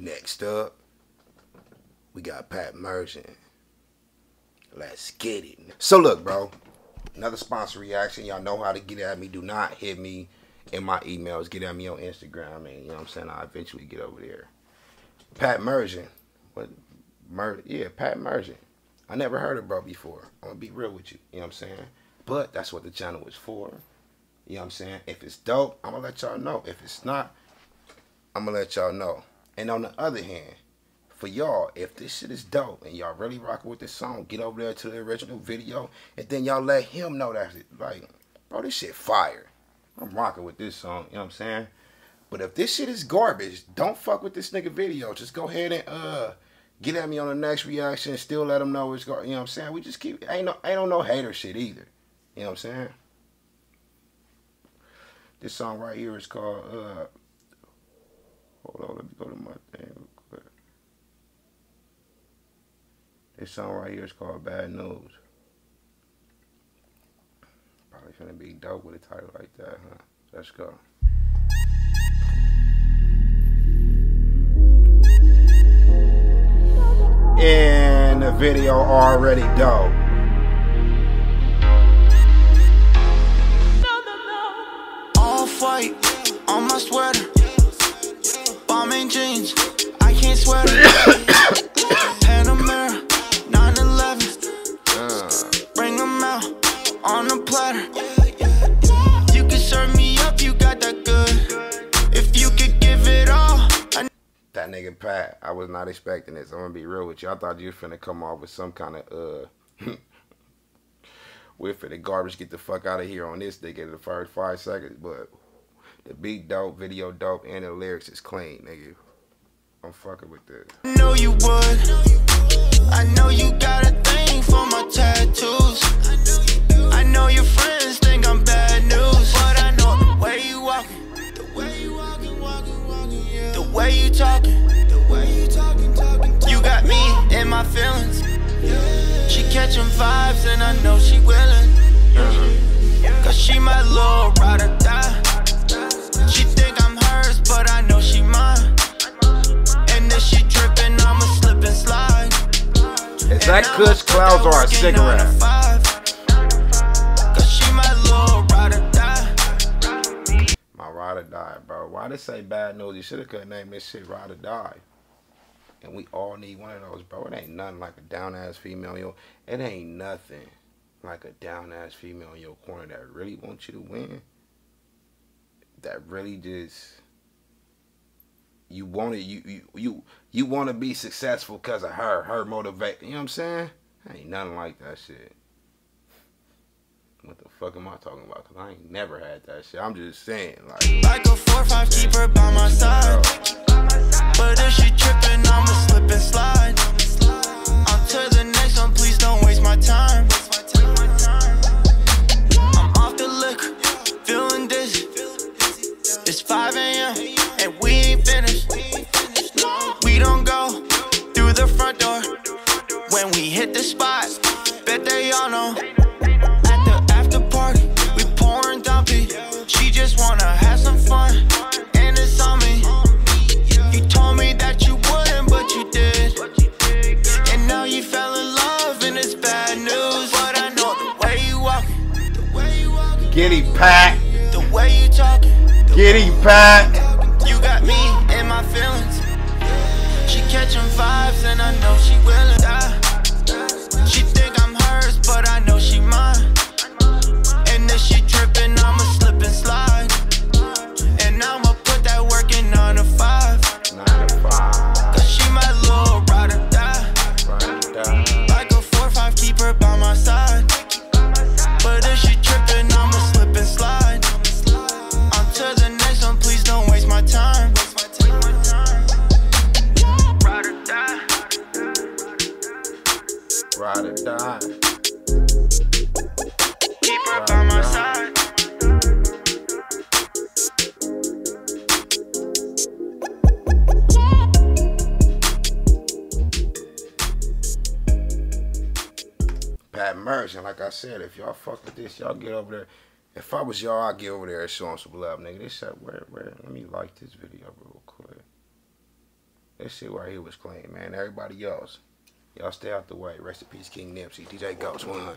Next up, we got Pat Muresan. Let's get it. So look, bro. Another sponsor reaction. Y'all know how to get at me. Do not hit me in my emails. Get at me on Instagram. And you know what I'm saying? I'll eventually get over there. Pat Muresan. What? Mer- yeah, Pat Muresan. I never heard of bro before. I'm gonna be real with you. You know what I'm saying? But that's what the channel is for. You know what I'm saying? If it's dope, I'm gonna let y'all know. If it's not, I'm gonna let y'all know. And on the other hand, for y'all, if this shit is dope and y'all really rocking with this song, get over there to the original video and then y'all let him know that like, bro, this shit fire. I'm rocking with this song, you know what I'm saying? But if this shit is garbage, don't fuck with this nigga video. Just go ahead and uh get at me on the next reaction. Still let them know it's garbage. You know what I'm saying? We just keep ain't no ain't no hater shit either. You know what I'm saying? This song right here is called uh hold on, go to my thing real quick. This song right here is called Bad News. Probably gonna be dope with a title like that, huh? Let's go. And the video already dope. Off white on my sweater. Jeans, I can't sweat it. Panamera, 911. Bring them out on a platter. You can serve me up, you got that good. If you could give it all, That nigga Pat, I was not expecting this. I'm gonna be real with you. I thought you was finna come off with some kind of uh we're finna garbage get the fuck out of here on this nigga in the first five seconds, but the beat dope, video dope, and the lyrics is clean, nigga. I'm fucking with this. I know you would. I know you got a thing for my tattoos. I know your friends think I'm bad news, but I know the way you walking, the way you walking, walking, walking, yeah. The way you talking, the way you talking, talking, You got me in my feelings. She catching vibes and I know she willing. Cause that Kush Clouds or a cigarette? My ride or die. Bro. Why they say bad news? You should have could name this shit ride or die. And we all need one of those, bro. It ain't nothing like a down ass female your it ain't nothing like a down ass female in your corner that really wants you to win. That really just you want it you you you, you want to be successful because of her, her motivate. You know what I'm saying? Ain't nothing like that shit. What the fuck am I talking about? Cause I ain't never had that shit. I'm just saying, like. Like a 4-5 keeper by my side. But if she trippin', I'ma slip and slide. When we hit the spot, bet they all know. At the after party, we pouring Dom P. She just wanna have some fun, and it's on me. You told me that you wouldn't, but you did. And now you fell in love, and it's bad news. But I know the way you walking, the way you walking, Giddy Pat. the way you talking. Giddy Pat. You got me Pat Muresan, like I said, if y'all fuck with this, y'all get over there. If I was y'all, I'd get over there and show show 'em some love, nigga. This shit, where, where, let me like this video real quick. This shit right here was clean, man. Everybody else, y'all stay out the way. Rest in peace, King Nipsey. DJ Ghost 100.